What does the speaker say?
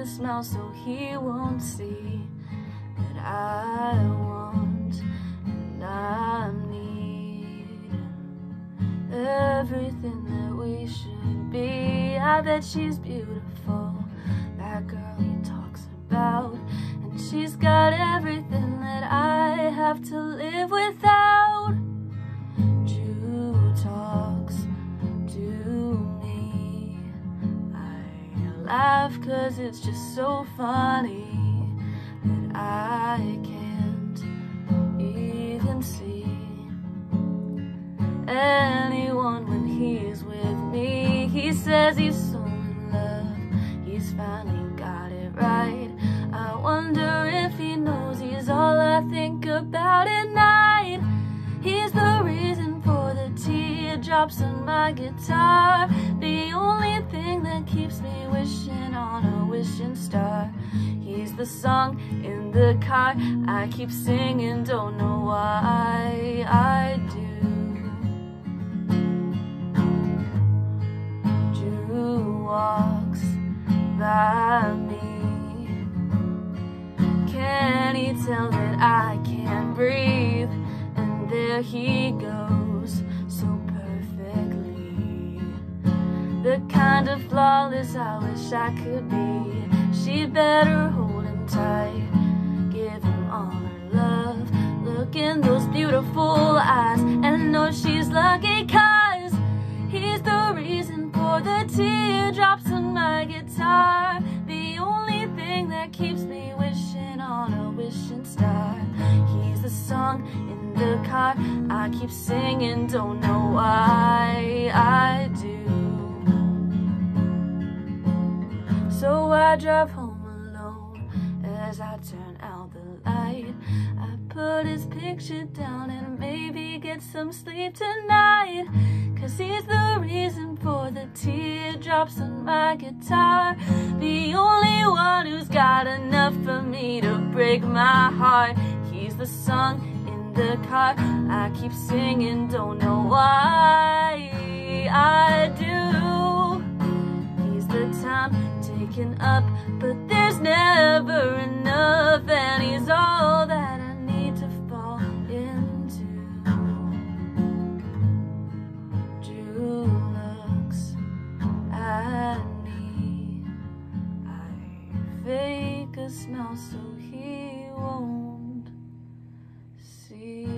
a smile so he won't see that I want and I need everything that we should be. I bet she's beautiful, that girl he talks about, and she's got everything that I have to live without. Laugh cause it's just so funny that I can't even see anyone when he's with me. He says he's so in love, he's finally teardrops on my guitar. The only thing that keeps me wishing on a wishing star. He's the song in the car I keep singing, don't know why I do. Drew walks by me. Can he tell that I can't breathe? And there he goes flawless I wish I could be. She better hold him tight, give him all her love. Look in those beautiful eyes and know she's lucky cause he's the reason for the teardrops on my guitar. The only thing that keeps me wishing on a wishing star. He's the song in the car I keep singing, don't know why I do. I drive home alone as I turn out the light. I put his picture down and maybe get some sleep tonight. Cause he's the reason for the teardrops on my guitar. The only one who's got enough for me to break my heart. He's the song in the car I keep singing, don't know why I do. Up, but there's never enough, and he's all that I need to fall into. Drew looks at me. I fake a smile so he won't see.